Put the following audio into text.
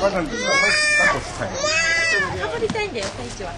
かぶりたいんだよ、最初は。